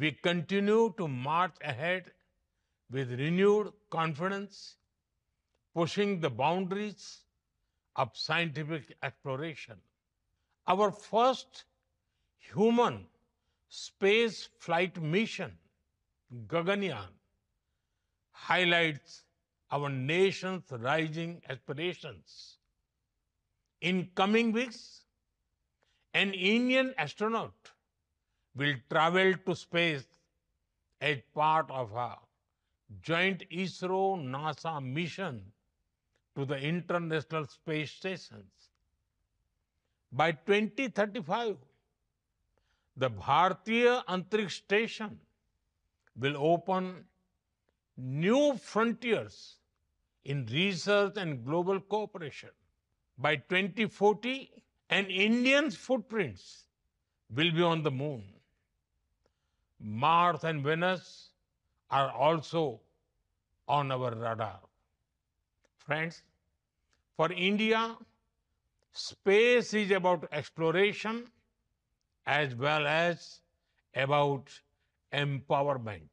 we continue to march ahead with renewed confidence, pushing the boundaries of scientific exploration. Our first human space flight mission, Gaganyaan, highlights our nation's rising aspirations. In coming weeks, an Indian astronaut will travel to space as part of a joint ISRO NASA mission to the International Space Stations. By 2035, the Bharatiya Antariksh Station will open new frontiers in research and global cooperation. By 2040, an Indian's footprints will be on the moon. Mars and Venus are also on our radar. Friends, for India, space is about exploration as well as about empowerment.